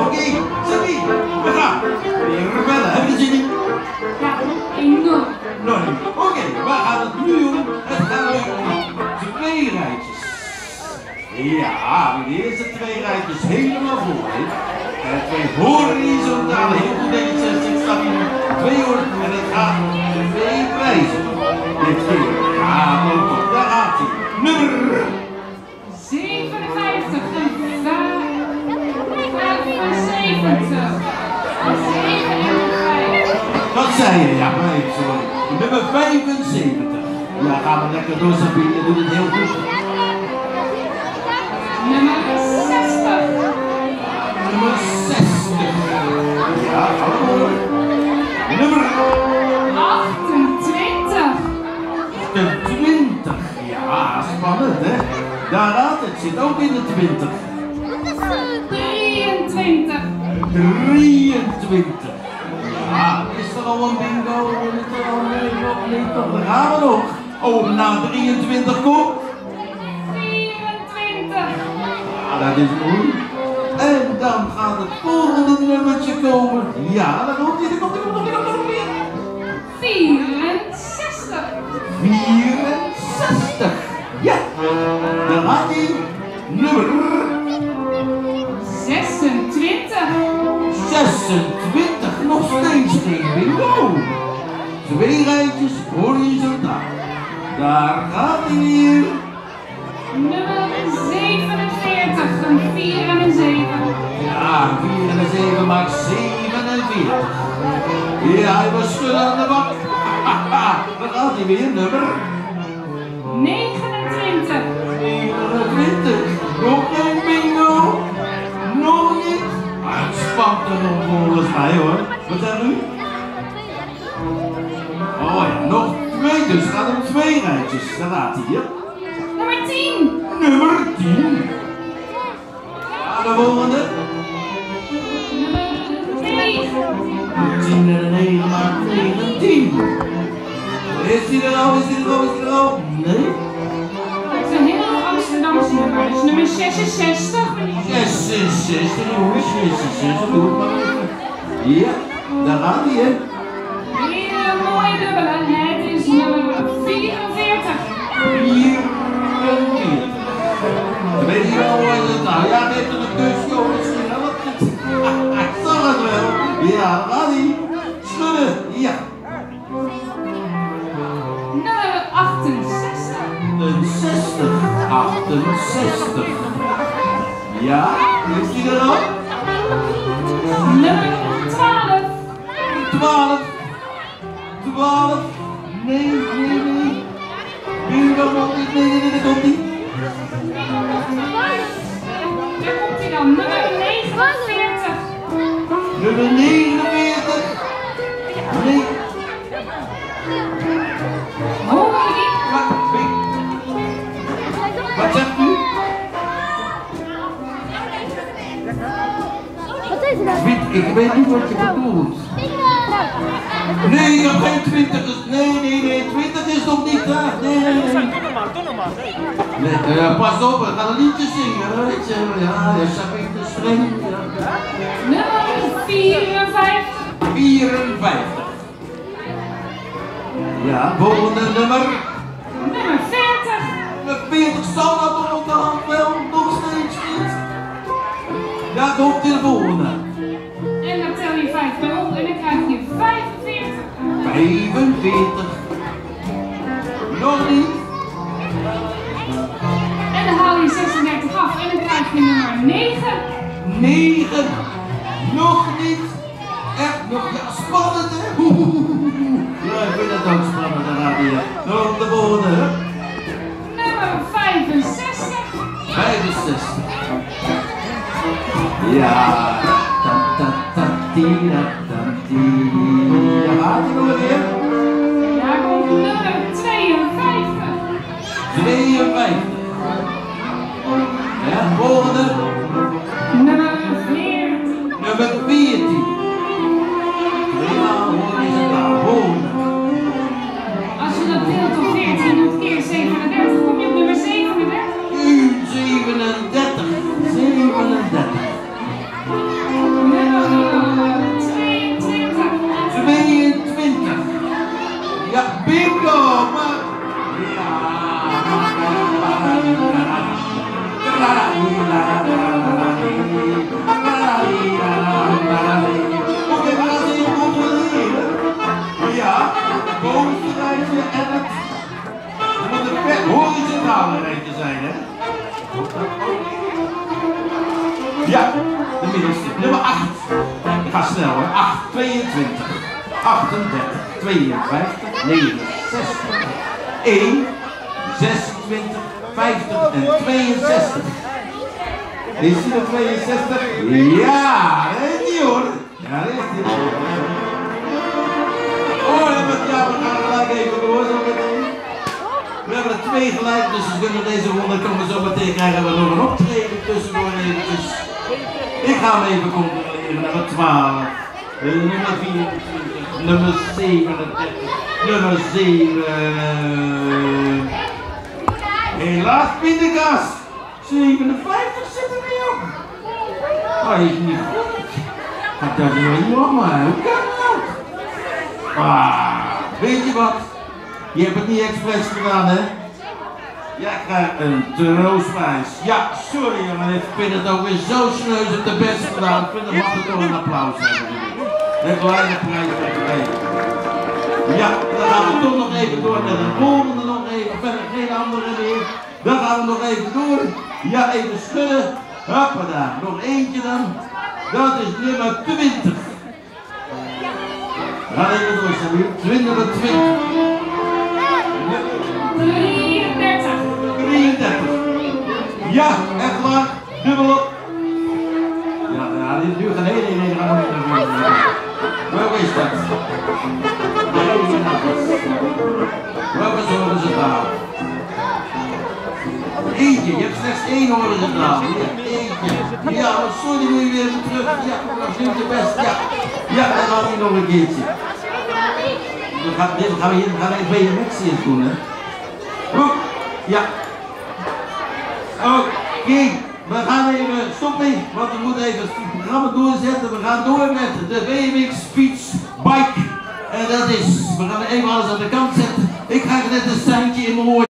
Oké, Sammy, we gaan. Weer bellen. Heb je? Ja, enorm. Nog niet. Oké, we gaan het nu doen. Het gaat nu om twee rijtjes. Ja, de eerste twee rijtjes helemaal voor. hè. En twee horizontale, heel goed denk ik, zegt ik sta hier twee hoor. En het gaat om twee prijzen. Dit keer gaat ook op. Daar gaat hij. Nummer Je? Ja, nee, sorry. Nummer 75. Ja, gaan we lekker door Sabine, doet het heel goed. Nummer 60. Nummer 60. Ja, door. Nummer 28. 20. Ja, spannend hè. Daar raad het, zit ook in de 20. 23. 23. Is er al een bingo? Is al een nog niet? Daar gaan we nog. Oh, na 23 komt. 24. Ja, dat is mooi. En dan gaat het volgende nummertje komen. Ja, daar komt hij, daar komt hij, daar komt hij, daar komt hij. 64. 64. Hij weer. Nummer 47. Een 4 en een 7. Ja, 4 en een 7 maakt 47. Ja, hij was schudden aan de bak. Daar gaat hij weer, nummer twee rijtjes. Daar gaat hij, ja. Nummer 10. Nummer 10. Ja, de volgende. Nummer 9. 10 en een 9 maakt 19. Is hij er al? Is hij er al? Is hij er al? Nee. Het is een heel Amsterdamse nummer. Dus nummer 66. 66, jongens. 66, doe het maar even. Ja, daar gaat hij, hè. Een mooie dubbele. Het 68. Ja, is hij er al? Nummer 12. 12. 12. Nee, nee, nee. Bingo nog niet. Nee, nee, nee, dat komt niet. Daar komt hij dan. Nummer 49. Nummer 49. Nee. Hoor wat zegt u? Wat is dat? Wie- Ik weet niet wat je bedoelt. Nee, ik heb geen 20. is- Nee, nee, nee. 20 is nog niet daar. Nee, nee, nee. Doe nog maar, doe nog maar. Nee, eh, pas op, we gaan een liedje zingen. Weet je. Ja, je zag ik te streng. Ja. Nummer 54. 54. Ja, volgende nummer. Nummer 40. De 40 zal dat toch op de hand Ja, gaat hij nog een keer? Daar komt nummer 52. 52. Ja, volgende. De middelste. Nummer 8. Ik ga snel hoor. 8, 22, 38, 52, 69, 1, 26, 50 en 62. Is die de 62? Ja, dat is hoor. Ja, dat is die. Oh, maar ja, we gaan gelijk hebben er twee gelijk, dus we kunnen deze ronde komen zo meteen krijgen we nog een optreden tussendoor eventjes. Ik ga hem even controleren. Nummer 12, eh, nummer 24, nummer 37, nummer 7. eh, Helaas, pindakaas. 57 zit er weer op. Oh, is niet goed. Dat is wel jammer. Hoe kan dat? Ah, weet je wat? Je hebt het niet expres gedaan, hè? Jij krijgt een troostprijs. Ja, sorry jongen, ik vind het ook weer zo sneus op de best gedaan. Ik vind het toch een applaus hebben. Een kleine prijs. Ja, dan gaan we toch nog even door met een volgende nog even. Verder geen andere meer. Dan gaan we nog even door. Ja, even schudden. Hoppada, nog eentje dan. Dat is nummer 20. Ga even door, Samuel. 20 nummer 20. 33. 33. Ja, echt waar. Dubbel op. Ja, ja dit duurt een hele hele lange tijd. Welke is dat? Welke is horizontaal? Eentje, je hebt slechts één. Je hebt eentje. Ja, sorry, moet je weer even terug. Ja, dat vind je best. Ja, ja dan gaan we nog een keertje. Dan gaan, dit gaan we hier gaan we even BMX hier doen, hè? Ja. Oké, we gaan even, stop mee, want we moeten even het programma doorzetten. We gaan door met de BMX Speech Bike. En dat is, we gaan even alles aan de kant zetten. Ik ga net een seintje in mijn oor.